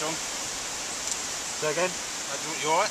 mirror. What's we done? Say again? You alright?